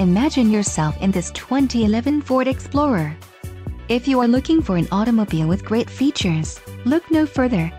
Imagine yourself in this 2011 Ford Explorer. If you are looking for an automobile with great features, look no further.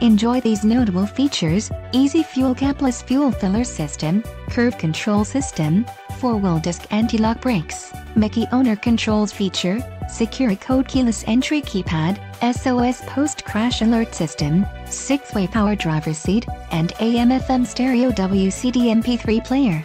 Enjoy these notable features, easy fuel capless fuel filler system, curve control system, 4-wheel disc anti-lock brakes, MyKey owner controls feature, SecuriCode keyless entry keypad, SOS post-crash alert system, 6-way power driver seat, and AM-FM stereo WCD MP3 player.